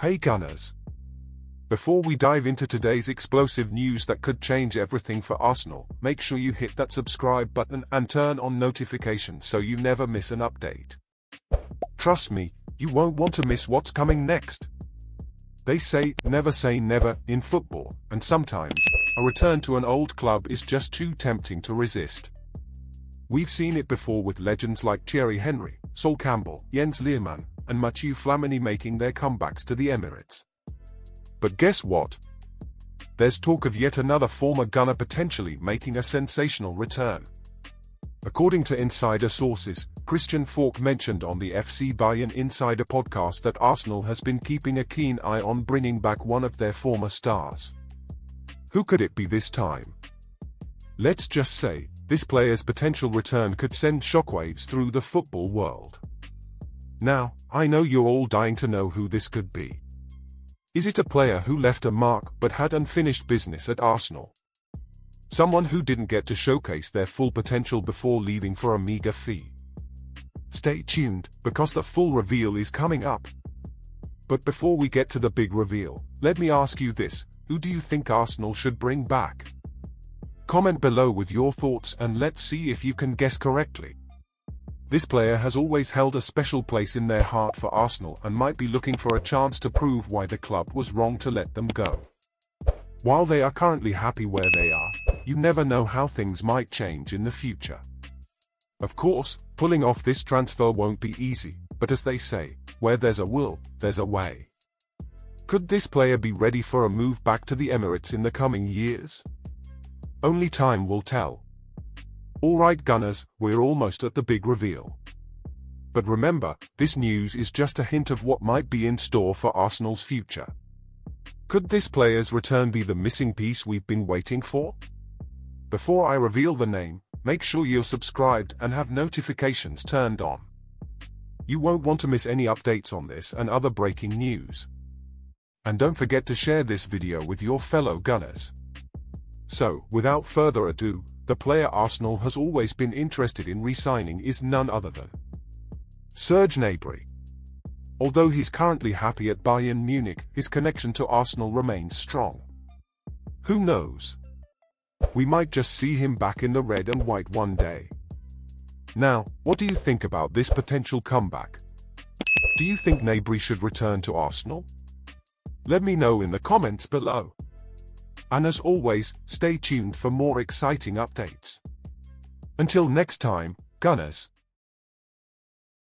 Hey Gunners! Before we dive into today's explosive news that could change everything for Arsenal, make sure you hit that subscribe button and turn on notifications so you never miss an update. Trust me, you won't want to miss what's coming next. They say, never say never, in football, and sometimes, a return to an old club is just too tempting to resist. We've seen it before with legends like Thierry Henry, Sol Campbell, Jens Lehmann, and Mathieu Flamini making their comebacks to the Emirates. But guess what? There's talk of yet another former gunner potentially making a sensational return. According to insider sources, Christian Falk mentioned on the FC Bayern Insider podcast that Arsenal has been keeping a keen eye on bringing back one of their former stars. Who could it be this time? Let's just say, this player's potential return could send shockwaves through the football world. Now, I know you're all dying to know who this could be. Is it a player who left a mark but had unfinished business at Arsenal? Someone who didn't get to showcase their full potential before leaving for a meager fee. Stay tuned, because the full reveal is coming up. But before we get to the big reveal, let me ask you this, who do you think Arsenal should bring back? Comment below with your thoughts and let's see if you can guess correctly. This player has always held a special place in their heart for Arsenal and might be looking for a chance to prove why the club was wrong to let them go. While they are currently happy where they are, you never know how things might change in the future. Of course, pulling off this transfer won't be easy, but as they say, where there's a will, there's a way. Could this player be ready for a move back to the Emirates in the coming years? Only time will tell. Alright Gunners, we're almost at the big reveal. But remember, this news is just a hint of what might be in store for Arsenal's future. Could this player's return be the missing piece we've been waiting for? Before I reveal the name, make sure you're subscribed and have notifications turned on. You won't want to miss any updates on this and other breaking news. And don't forget to share this video with your fellow Gunners. So, without further ado, the player Arsenal has always been interested in re-signing is none other than Serge Gnabry. Although he's currently happy at Bayern Munich, his connection to Arsenal remains strong. Who knows? We might just see him back in the red and white one day. Now, what do you think about this potential comeback? Do you think Gnabry should return to Arsenal? Let me know in the comments below. And as always, stay tuned for more exciting updates. Until next time, Gunners.